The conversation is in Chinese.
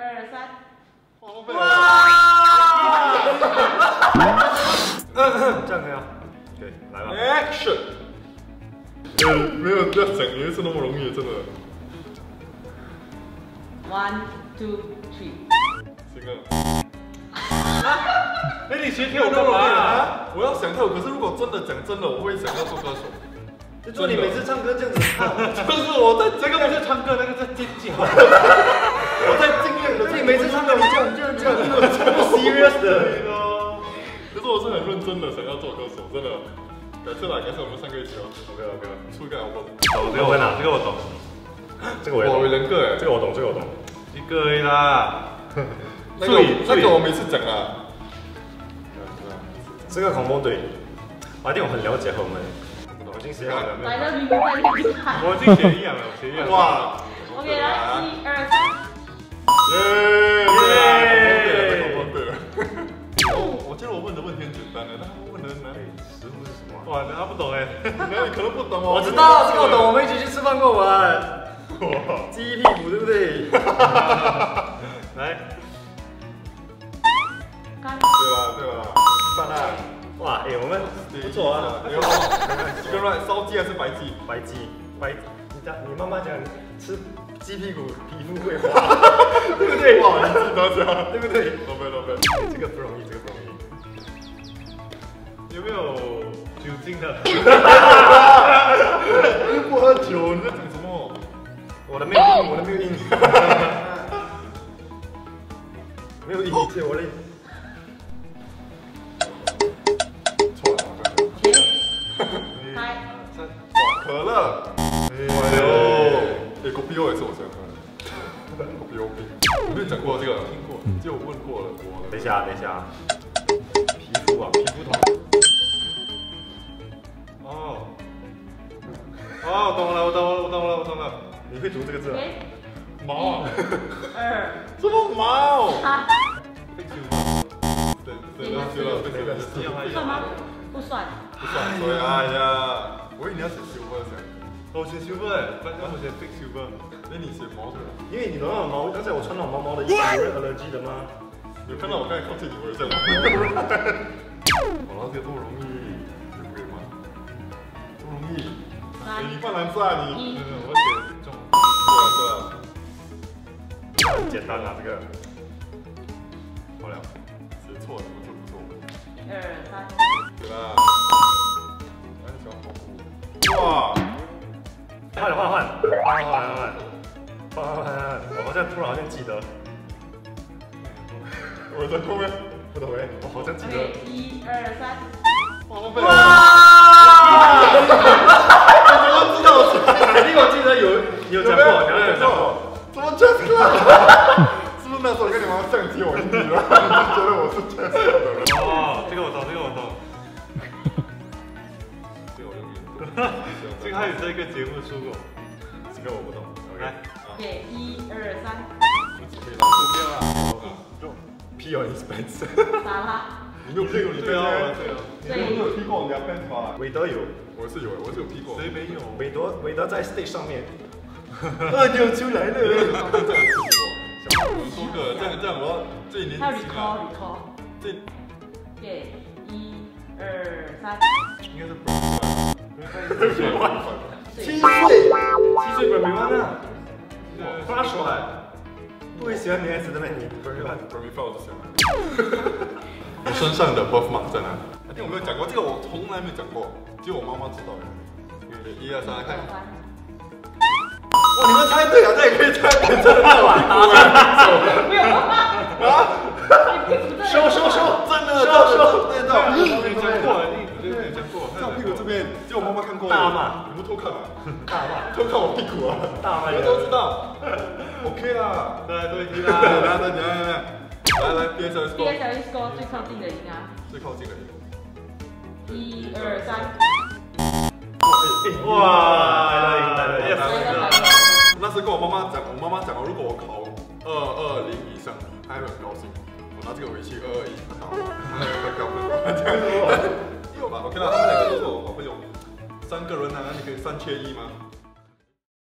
二三，哇！这样可以啊。对，来吧。Action！呃，没有这样讲有一次那么容易，真的。one two three，行了。哎，你学听我干嘛啊？啊？我要想跳舞，可是如果真的讲真的，我会想要做歌手。就说你每次唱歌这样子唱，就是我在这个不是唱歌，那个在尖叫。我在经验的，你每次唱歌你这样这样这样，不 serious 的。可是我是很认真的想要做歌手，真的。改次来，改次我们三个一起哦。OK OK，出一个 album。懂这个我懂？这个我懂。这个我也我懂。人个哎，这个我懂，这个我懂。一个而已啦。那个那个我每次整啊。这个恐怖队，我一定我很了解和我们。我已经写好了，没有来。了明明在厉害。我已经学一样了，我学一样了。哇！OK，来一二三，耶！耶！单的，但他问的很难。食物是什么？哇，他不懂哎。那你可能不懂哦。我知道，这个我懂，我们一起去吃饭过玩。鸡屁股对不对？来，干对了对了，一般啦。哇，哎，我们不错啊。烧鸡还是白鸡？白鸡，白，你讲你妈妈讲吃鸡屁股皮肤会滑，对不对？哇，你记得这样，对不对？老板老板，这个不容易，这个不容易。有没有酒精的？又不喝酒，你在讲什么？我的没有印，我的 没有印。没有印，借我的印。错了，停，开，可乐。哎呦，哎，狗逼我也是我喜欢喝的。狗逼我逼，我没有讲过这个，听过，就问过了我。等一下，等一下。皮肤啊，皮肤痛。哦，哦，懂了，我懂了，我懂了，我懂了。你会读这个字吗？停，毛啊，二 什么毛？三，被酒对对了对了对了，一样啊一样算吗啊。？不算，不算对，哎呀，我以为你要写修波想，我写 silver 哎，反正我写 big silver。那你写毛对了。因为你的那种毛，刚才我穿那种毛毛的衣服，有人 allergy 的吗？有看到我刚才靠近你，我有在玩。好了，这个这么容易，哎，你三放蓝色啊你？简单啊，这个。好了，对啊，写错了不错不错。一二三，对啦。哎，你喜欢跑步？哇！换换换换换换换换换换，我好像突然好像记得，我在后面。不懂哎，我好像记得。一二三，哇！被我知道，肯定我记得有你有讲过，好像有讲过。怎么 Jazz Club？是不是那时候跟你玩相机我赢你了？你就觉得我是 Jazz Club 的人？哦，这个我懂，这个我懂。这个我用眼这个还有在一个节目出过。这个我不懂。来，OK，一二三。P on his pants。咋了，你没有 P 过，你对啊，我对啊。你没有 P 过人家 fans 吗？韦德有，我是有，我是有 P 过。谁没有？韦德韦德在 stage 上面。二丢出来了。我说个这样这样，我要最年轻，recall。最 OK，一二三，应该是七岁，七岁本没完啊！发出来。不会喜欢女孩子的吗？你不是吧？Brad Brad 就行了。我身上的 birthmark 在哪里？I think 我没有讲过，这个我从来没有讲过，只有我妈妈知道的。一二三，来看。你们猜对了，这也可以猜对，真的太晚了。没有啊，收收收，真的，收收，对没讲过，你我觉得没讲过。在我屁股这边，只有我妈妈看过。大骂你们偷看啊？大骂，偷看我屁股啊？大骂你们都知道。OK 啦。对对对来啦。来来来来，来来 B S S B S L score 最靠近的赢啊！最靠近的。一二三，哇，妈讲，我妈讲，如果我考二二零以上，她会很高兴。我拿这个回去二二一，她打 我，她会高兴。这样子，因为我把 OK 了，他们两个如果我好朋友，三个人啊，你可以三缺一吗？